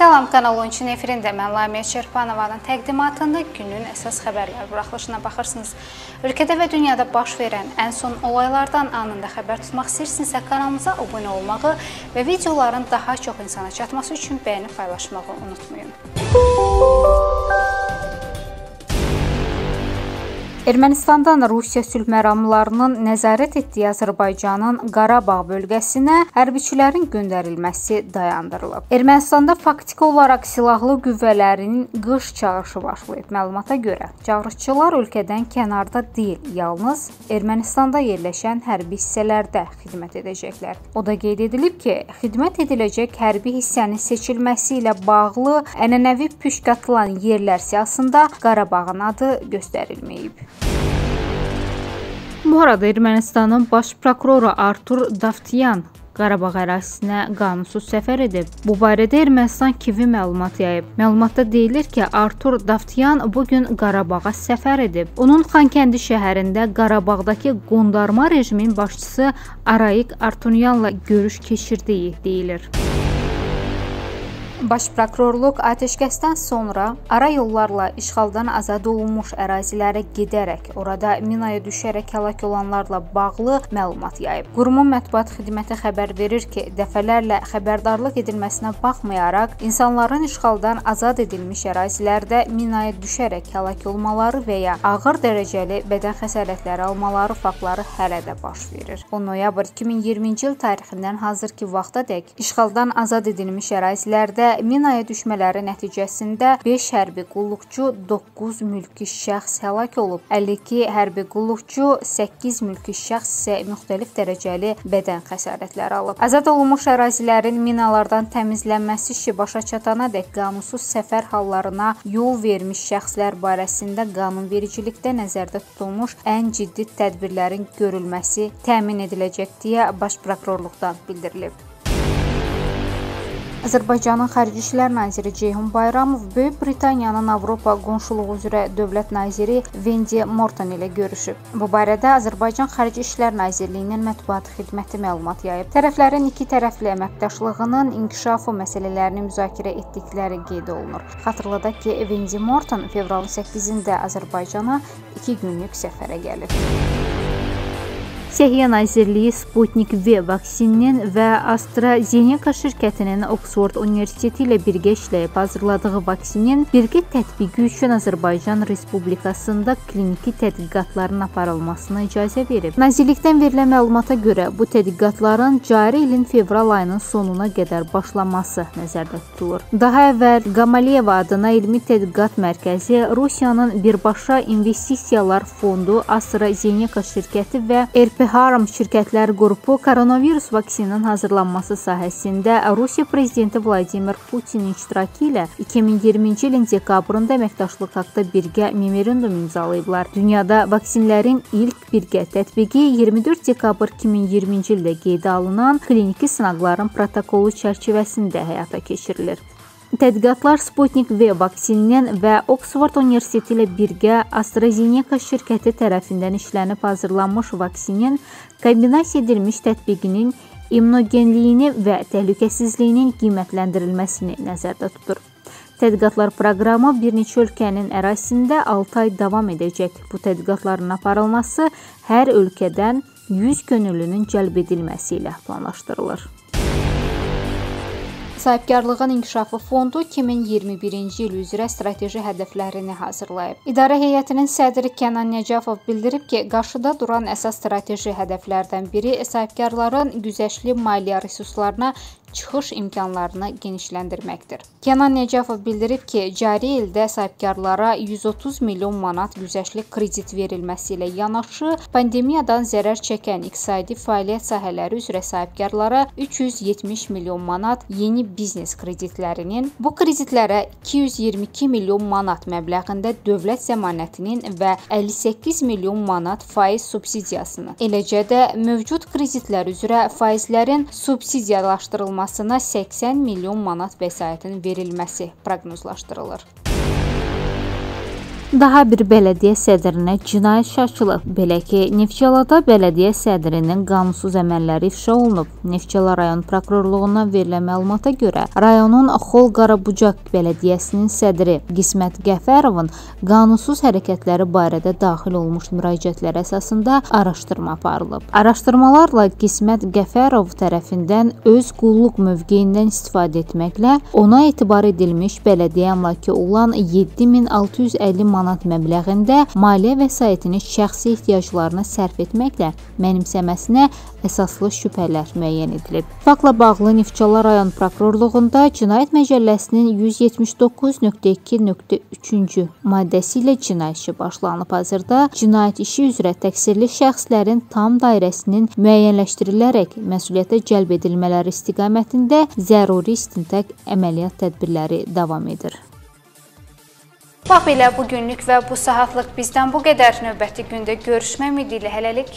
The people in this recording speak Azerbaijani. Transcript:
Salam, Kanal 13-ün efirində mən Lamiyə Şerpanovanın təqdimatında günün əsas xəbərləri buraxılışına baxırsınız. Ölkədə və dünyada baş verən ən son olaylardan anında xəbər tutmaq istəyirsinizsə kanalımıza abunə olmağı və videoların daha çox insana çatması üçün bəyənib paylaşmağı unutmayın. Ermənistandan Rusiya sülh məramlarının nəzarət etdiyi Azərbaycanın Qarabağ bölgəsinə hərbiçilərin göndərilməsi dayandırılıb. Ermənistanda faktiki olaraq silahlı qüvvələrinin qış çağırışı başlayıb. Məlumata görə, çağırışçılar ölkədən kənarda deyil, yalnız Ermənistanda yerləşən hərbi hissələrdə xidmət edəcəklər. O da qeyd edilib ki, xidmət ediləcək hərbi hissənin seçilməsi ilə bağlı ənənəvi püşk atılan yerlər siyahısında Qarabağın adı göstərilməyib. Bu arada Ermənistanın baş prokuroru Artur Davtyan Qarabağ ərazisinə qanunsuz səfər edib. Bu barədə Ermənistan TV məlumat yayıb. Məlumatda deyilir ki, Artur Davtyan bu gün Qarabağa səfər edib. Onun Xankəndi şəhərində Qarabağdakı qondarma rejimin başçısı Arayik Artunyanla görüş keçirdiyi deyilir. Baş prokurorluq atəşkəsdən sonra ara yollarla işğaldan azad olunmuş ərazilərə gedərək orada minaya düşərək həlak olanlarla bağlı məlumat yayıb. Qurumun mətbuat xidməti xəbər verir ki, dəfələrlə xəbərdarlıq edilməsinə baxmayaraq insanların işğaldan azad edilmiş ərazilərdə minaya düşərək həlak olmaları və ya ağır dərəcəli bədən xəsarətləri almaları faktları hələ də baş verir. 10 noyabr 2020-ci il tarixindən hazırki vaxtadək işğaldan azad edilmiş ərazilərdə minaya düşmələri nəticəsində 5 hərbi qulluqçu, 9 mülki şəxs həlak olub. 52 hərbi qulluqçu, 8 mülki şəxs isə müxtəlif dərəcəli bədən xəsarətləri alıb. Azad olunmuş ərazilərin minalardan təmizlənməsi işi başa çatanadək qanunsuz səfər hallarına yol vermiş şəxslər barəsində qanunvericilikdə nəzərdə tutulmuş ən ciddi tədbirlərin görülməsi təmin ediləcək deyə Baş prokurorluqdan bildirilib. Azərbaycanın Xarici İşlər naziri Ceyhun Bayramov Böyük Britaniyanın Avropa qonşuluğu üzrə dövlət naziri Wendy Morton ilə görüşüb. Bu barədə Azərbaycan Xarici İşlər Nazirliyinin mətbuat xidməti məlumat yayıb. Tərəflərin iki tərəfli əməkdaşlığının inkişafı məsələlərini müzakirə etdikləri qeyd olunur. Xatırladaq ki, Wendy Morton fevralın 8-də Azərbaycana 2 günlük səfərə gəlib. Səhiyyə Nazirliyi Sputnik V vaksininin və AstraZeneca şirkətinin Oksford Universiteti ilə birgə işləyib hazırladığı vaksinin birgə tətbiqi üçün Azərbaycan Respublikasında kliniki tədqiqatların aparılmasına icazə verib. Nazirlikdən verilən məlumata görə bu tədqiqatların cari ilin fevral ayının sonuna qədər başlanması nəzərdə tutulur. Daha əvvəl Qamaliyeva adına elmi tədqiqat mərkəzi Rusiyanın birbaşa investisiyalar fondu AstraZeneca şirkəti və RP Haram şirkətlər qrupu koronavirus vaksininin hazırlanması sahəsində Rusiya prezidenti Vladimir Putinin iştirakı ilə 2020-ci ilin dekabrında əməkdaşlıq haqqında birgə memorandum imzalayıblar. Dünyada vaksinlərin ilk birgə tətbiqi 24 dekabr 2020-ci ildə qeydə alınan kliniki sınaqların protokolu çərçivəsində həyata keçirilir. Tədqiqatlar Sputnik V vaksininin və Oksford Universiteti ilə birgə AstraZeneca şirkəti tərəfindən işlənib hazırlanmış vaksinin kombinasiya edilmiş tətbiqinin immunogenliyini və təhlükəsizliyinin qiymətləndirilməsini nəzərdə tutur. Tədqiqatlar proqramı bir neçə ölkənin ərazisində 6 ay davam edəcək. Bu tədqiqatların aparılması hər ölkədən 100 könüllünün cəlb edilməsi ilə planlaşdırılır. Sahibkarlığın İnkişafı Fondu 2021-ci il üzrə strateji hədəflərini hazırlayıb. İdarə heyətinin sədri Kənan Nəcəfov bildirib ki, qarşıda duran əsas strateji hədəflərdən biri sahibkarların güzəştli maliyyə resurslarına çıxış imkanlarını genişləndirməkdir. Kənan Nəcəfov bildirib ki, cari ildə sahibkarlara 130 milyon manat güzəştli kredit verilməsi ilə yanaşı, pandemiyadan zərər çəkən iqtisadi fəaliyyət sahələri üzrə sahibkarlara 370 milyon manat yeni biznes kreditlərinin, bu kreditlərə 222 milyon manat məbləğində dövlət zəmanətinin və 58 milyon manat faiz subsidiyasını, eləcə də mövcud kreditlər üzrə faizlərin subsidiyalaşdırılması olmasına 80 milyon manat vəsaitin verilməsi proqnozlaşdırılır. Daha bir bələdiyyə sədrinə cinayət şaşılıb. Belə ki, Neftçalada bələdiyyə sədrinin qanunsuz əməlləri ifşa olunub. Neftçala rayon prokurorluğundan verilən məlumata görə, rayonun Xol Qarabucaq bələdiyyəsinin sədri Qismət Qəfərovun qanunsuz hərəkətləri barədə daxil olmuş müraciətlər əsasında araşdırma aparılıb. Araşdırmalarla Qismət Qəfərov tərəfindən öz qulluq mövqeyindən istifadə etməklə ona etibar edilmiş bələdiyyə əmlakı olan 7650 manat manat məbləğində maliyyə vəsaitini şəxsi ehtiyaclarına sərf etməklə mənimsəməsinə əsaslı şübhələr müəyyən edilib. Faktla bağlı Neftçala rayon prokurorluğunda Cinayət Məcəlləsinin 179.2.3-cü maddəsi ilə cinayət işi başlanıb. Hazırda cinayət işi üzrə təqsirli şəxslərin tam dairəsinin müəyyənləşdirilərək məsuliyyətə cəlb edilmələri istiqamətində zəruri istintaq əməliyyat tədbirləri davam edir. Bax belə bu günlük və bu saatlıq bizdən bu qədər. Növbəti gündə görüşmək ümidi ilə hələlik.